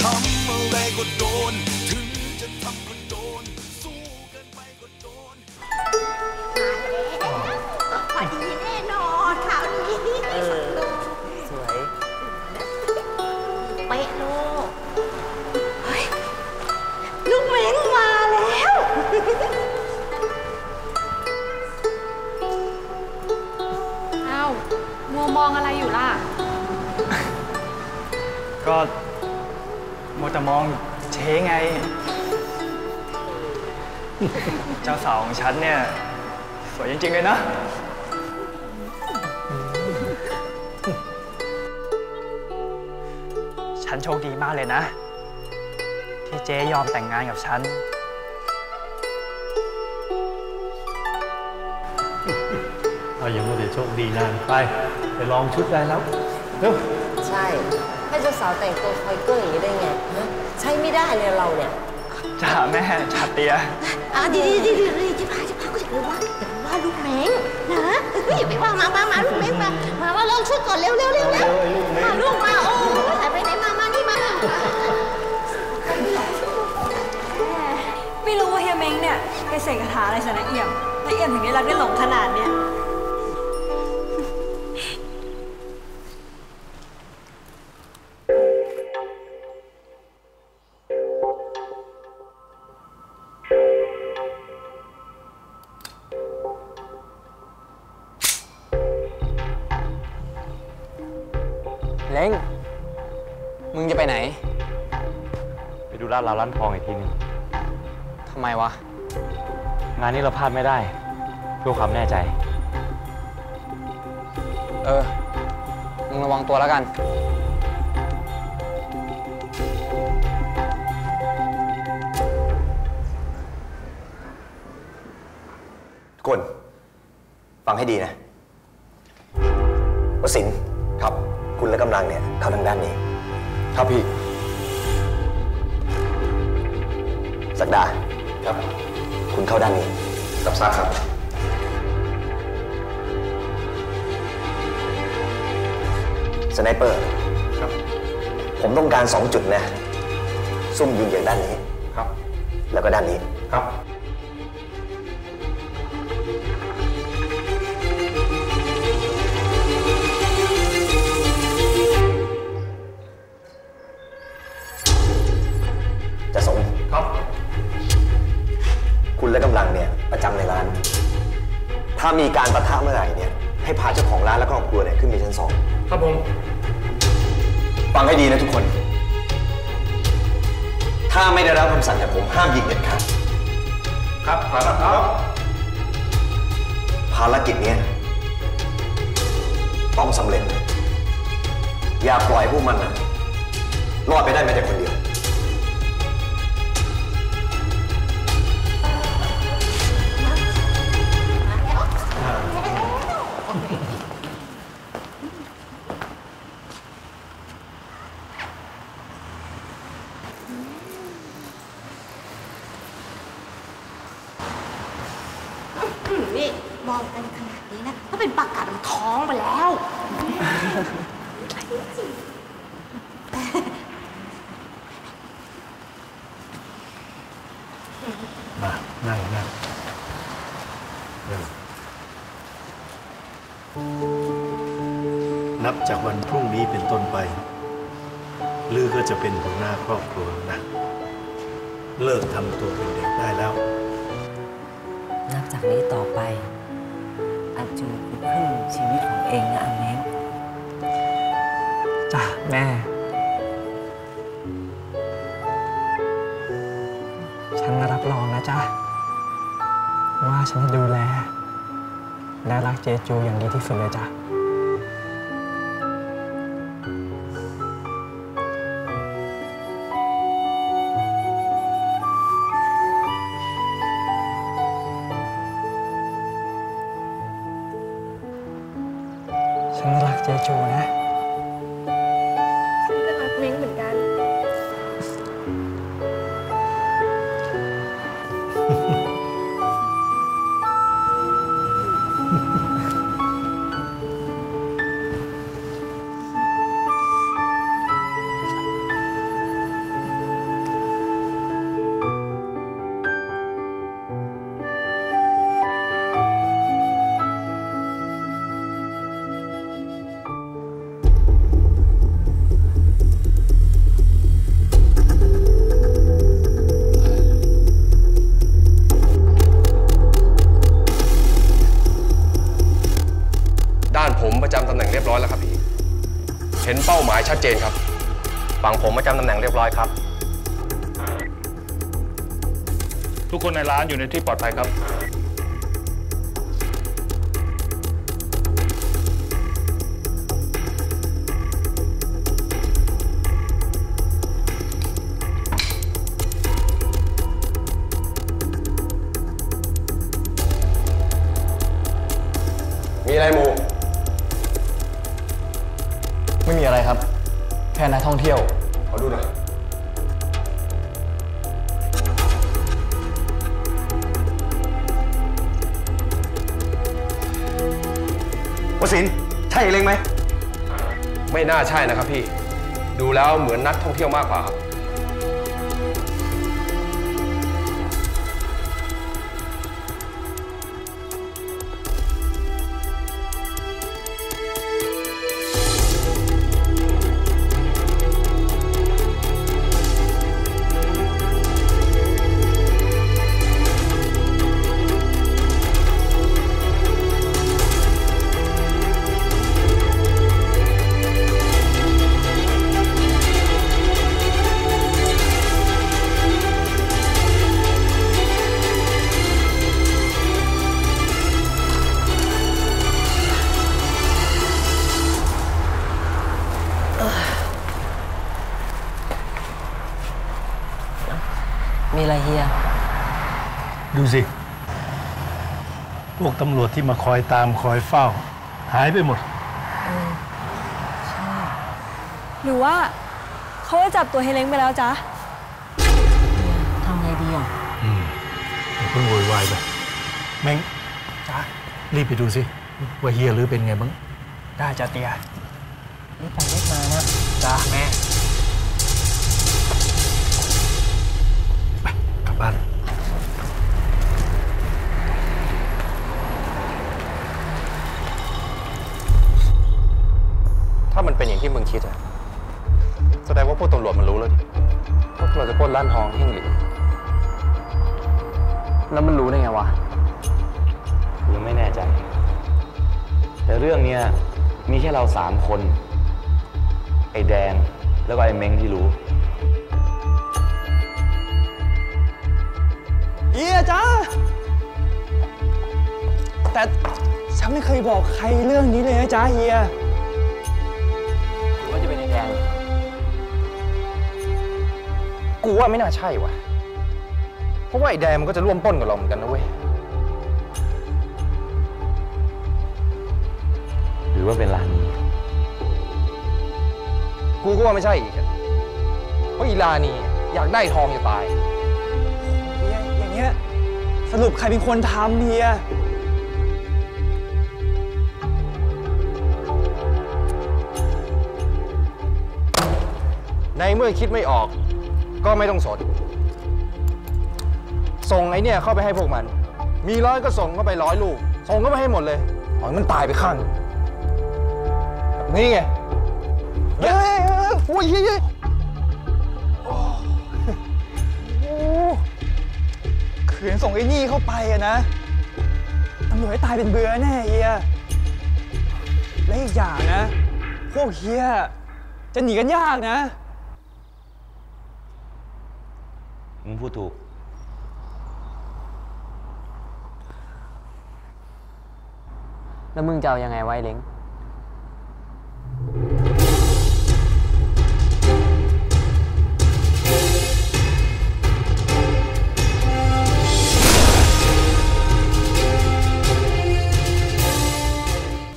ทำอะไรก็โดน ถึงจะทำก็โดน สู้กินไปก็โดน พอดีแน่นอนข่าวนี้สวย เป๊ะลูกเฮ้ยลูกเม้งมาแล้วเอ้ามัวมองอะไรอยู่ล่ะ ก็ แต่มองเช้ไง เจ้าสาวของฉันเนี่ย สวยจริง ๆ เลยนะฉันโชคดีมากเลยนะ ที่เจ๊ยอมแต่งงานกับฉันเอาอย่างว่าเดี๋ยวโชคดีนานไป ไปลองชุดได้แล้วเร็วใช่ ให้เจ้าสาวแต่งตัวคอยเกอร์อย่างนี้ได้ไงฮะใช้ไม่ได้เลยเราเนี่ยจ้าแม่ชาเตียอะดีดีดีดีดีจะพาจะพาก็อยากรู้ว่าอยากรู้ว่าลูกเม้งนะอย่าไปว่ามามามาลูกเม้งมามามาลองชุดก่อนเร็วเร็วเร็วเร็วมาลูกมาโอ้ยหายไปไหนมามานี่มาไม่รู้ว่าเฮียเม้งเนี่ยไปเสกคาถาอะไรใส่นาเอี่ยมนาเอี่ยมถึงได้รักได้หลงขนาดเนี้ย เล้งมึงจะไปไหน ไปดูร้านเราร้านทองอีกทีหนึงทำไมวะ งานนี้เราพลาดไม่ได้เพื่อความแน่ใจ เออ มึงระวังตัวแล้วกันทุกคนฟังให้ดีนะวสินทร์ครับ คุณและกำลังเนี่ยเข้าทางด้านนี้ ครับพี่ สักดา ครับ คุณเข้าด้านนี้รับทราบครับ สไนเปอร์ ครับ ผมต้องการสองจุดนะ ซุ่มยิงจากด้านนี้ ครับ แล้วก็ด้านนี้ ครับ การประทะเมื่อไหร่เนี่ยให้พาเจ้าของร้านและครอบครัวเนี่ยขึ้นไปชั้นสองครับผม ฟังให้ดีนะทุกคน ถ้าไม่ได้รับคำสั่งจากผมห้ามยิงเด็ดขาดครับครับครับ ภารกิจเนี้ยต้องสำเร็จ อย่าปล่อยพวกมันนะรอดไปได้แม้แต่คนเดียว มองกันขนาดนี้นะ ถ้าเป็นปากกาดมันท้องไปแล้ว มานั่งนั่งเร็วนับจากวันพรุ่งนี้เป็นต้นไป ลือก็จะเป็นหัวหน้าครอบครัวนะ เลิกทำตัวเป็นเด็กได้แล้ว จากนี้ต่อไป อาจูคือครึ่งชีวิตของเองนะอาเม้งจ้าแม่ ฉันรับรองนะจ๊ะว่าฉันจะดูแล และรักเจจูอย่างดีที่สุดเลยจ้ะ โจนะ อยแล้วครับพี่ เห็นเป้าหมายชัดเจนครับ ฝั่งผมมาจำตำแหน่งเรียบร้อยครับ ทุกคนในร้านอยู่ในที่ปลอดภัยครับ วสินทร์ใช่เล้งไหม ไม่น่าใช่นะครับพี่ ดูแล้วเหมือนนักท่องเที่ยวมากกว่าครับ อะไรเฮีย ดูสิ พวกตำรวจที่มาคอยตามคอยเฝ้า หายไปหมด หรือว่าเขาจะจับตัวเฮเล้งไปแล้วจ๊ะทำไงดีอะอืมอย่าเพิ่งโวยวายไปแม่งจ้ารีบไปดูสิ ว่าเฮียหรือเป็นไงบ้าง ได้จ้ะเตียรีบไปรีบมานะจ้าแม่ คิดอะแสดงว่าพวกตำรวจมันรู้แล้วดิว่าพวกเราจะปล้นร้านทองที่เฮงหลิงแล้วมันรู้ได้ไงวะยังไม่แน่ใจ แต่เรื่องเนี้ยมีแค่เราสามคน ไอ้แดงแล้วก็ไอ้เม้งที่รู้เฮียจ้าแต่ฉันไม่เคยบอกใครเรื่องนี้เลยนะจ้าเฮีย กูว่าไม่น่าใช่ว่ะ เพราะว่าไอ้แดงมันก็จะร่วมปล้นกับเราเหมือนกันนะเว้ย หรือว่าเป็นร้านนี้ กูก็ว่าไม่ใช่อีกอะเพราะอีลานี่อยากได้ทองจะตายเฮียอย่างเงี้ยสรุปใครเป็นคนทำเฮีย ในเมื่อคิดไม่ออก ก็ไม่ต้องสน ส่งไอ้เนี่ยเข้าไปให้พวกมัน มีร้อยก็ส่งเข้าไปร้อยลูก ส่งเข้าไปให้หมดเลยอให้มันตายไปข้างแบบนี้ไงเฮ้ยเฮ้ยเฮ้ยโอ้ยเฮ้ยเฮ้ยโอ้ขืนส่งไอ้นี่เข้าไปอะนะตำรวจให้ตายเป็นเบื่อแน่เฮียและอีกอย่างนะ พวกเฮียจะหนีกันยากนะ มึ งพูดถูก แล้วมึงจะเอายังไงไว้เล้ง